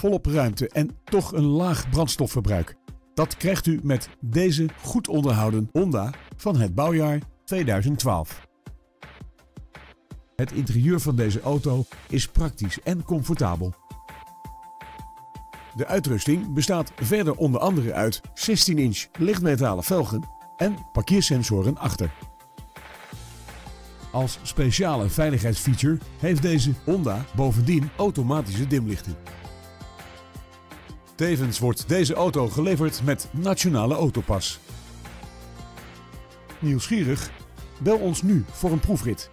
volop ruimte en toch een laag brandstofverbruik. Dat krijgt u met deze goed onderhouden Honda van het bouwjaar 2012. Het interieur van deze auto is praktisch en comfortabel. De uitrusting bestaat verder onder andere uit 16-inch lichtmetalen velgen en parkeersensoren achter. Als speciale veiligheidsfeature heeft deze Honda bovendien automatische dimlichten. Tevens wordt deze auto geleverd met Nationale Autopas. Nieuwsgierig? Bel ons nu voor een proefrit.